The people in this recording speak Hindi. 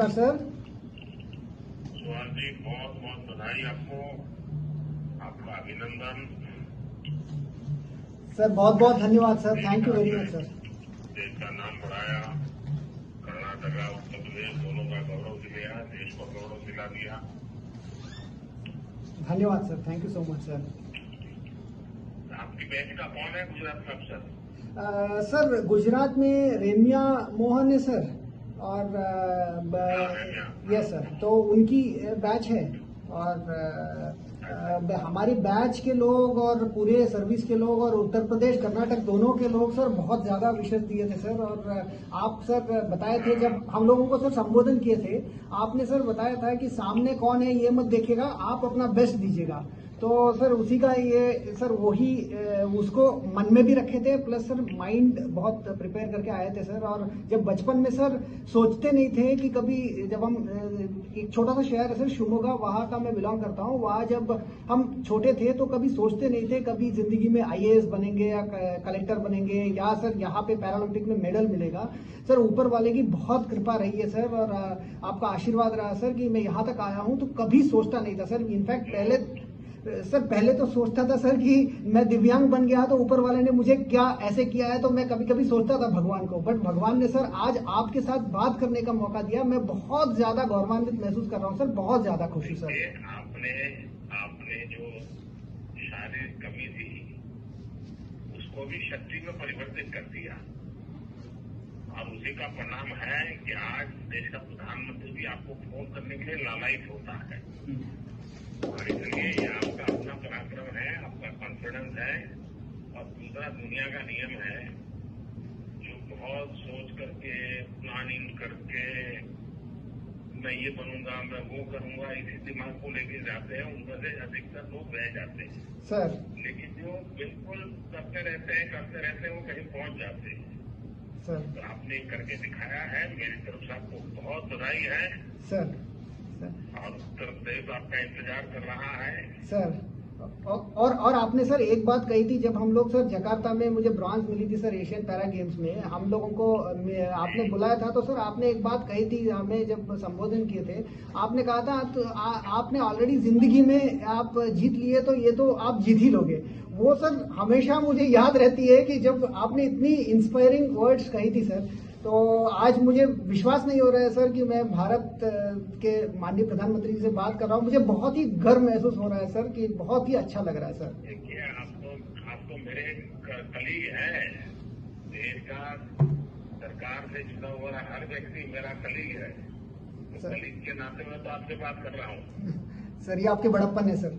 नमस्कार सर? सुहान जी बहुत बहुत बधाई आपको। आपका अभिनंदन। सर बहुत बहुत धन्यवाद sir. Thank you very much sir देश का नाम बढ़ाया। कर्नाटका उत्तर प्रदेश दोनों का गौरव दिलाया। देश को गौरव दिला दिया। धन्यवाद sir thank you so much sir आपकी बैच का कौन है? गुजरात का अ, सर गुजरात में रेमिया मोहन है सर। और यस सर तो उनकी बैच है। और अ, हमारी बैच के लोग और पूरे सर्विस के लोग और उत्तर प्रदेश कर्नाटक दोनों के लोग सर बहुत ज़्यादा विशेष दिए थे सर और आप सर बताए थे जब हम लोगों को सर संबोधन किए थे आपने सर बताया था कि सामने कौन है ये मत देखिएगा। आप अपना बेस्ट दीजिएगा। तो सर, उसी का ये, सर, वही उसको मन में भी रखे थे, प्लस सर माइंड बहुत प्रिपेयर करके आए थे, सर, और जब बचपन में, सर, सोचते नहीं थे कि कभी जब हम एक छोटा सा शहर है, सर, शिवमोगा, वहाँ का मैं बिलोंग करता हूँ, वहाँ जब हम छोटे थे तो कभी सोचते नहीं थे, कभी ज़िंदगी में आईएएस बनेंगे या कलेक्टर बनेंगे, या सर, यहाँ पे पैरालंपिक में मेडल मिलेगा। सर, ऊपर वाले की बहुत कृपा रही है, सर, और आपका आशीर्वाद रहा, सर, कि मैं यहाँ तक आया हूँ तो कभी सोचता नहीं था, सर। इनफैक्ट पहले सर, पहले तो सोचता था सर कि मैं दिव्यांग बन गया तो ऊपर वाले ने मुझे क्या ऐसे किया है तो मैं कभी कभी सोचता था भगवान को। बट भगवान ने सर आज आपके साथ बात करने का मौका दिया। मैं बहुत ज़्यादा गौरवान्वित महसूस कर रहा हूँ, सर, बहुत ज़्यादा खुशी, सर। आपने आपने जो शारीरिक कमी थी, उसको भी शक्ति में परिवर्तित कर दिया। और उसी का परिणाम है कि आज देश का प्रधानमंत्री भी आपको फ़ोन करने के लिए लालायित होता है। और इसलिए ये आपका अपना पराक्रम है आपका कॉन्फिडेंस है और दूसरा दुनिया का नियम है जो बहुत सोच करके प्लानिंग करके मैं ये बनूँगा मैं वो करूँगा इसी दिमाग को लेके जाते हैं उनमें से अधिकतर लोग रह जाते हैं। सर। लेकिन जो बिल्कुल करते रहते हैं करते रहते हैं वो कहीं पहुँच जाते हैं। सर। तो आपने करके दिखाया है मेरी तरफ़ से आपको बहुत बधाई है। सर। सर। और उत्तर प्रदेश आपका इंतज़ार कर रहा है। सर। और और आपने सर एक बात कही थी जब हम लोग सर जकार्ता में मुझे ब्रॉन्ज मिली थी सर एशियन पैरा गेम्स में हम लोगों को आपने बुलाया था तो सर आपने एक बात कही थी हमें जब संबोधन किए थे। आपने कहा था तो आ, आपने ऑलरेडी ज़िंदगी में आप जीत लिए तो ये तो आप जीत ही लोगे। वो सर हमेशा मुझे याद रहती है कि जब आपने इतनी इंस्पायरिंग वर्ड्स कही थी सर तो आज मुझे विश्वास नहीं हो रहा है सर कि मैं भारत के माननीय प्रधानमंत्री जी से बात कर रहा हूँ। मुझे बहुत ही गर्व महसूस हो रहा है सर कि बहुत ही अच्छा लग रहा है सर। देखिए आप तो आप तो मेरे कलीग है। देश का सरकार से जुड़ा हुआ हर व्यक्ति मेरा कलीग है। तो सर। कलीग के नाते मैं तो आपसे बात कर रहा हूँ। सर ये आपके बड़प्पन है सर।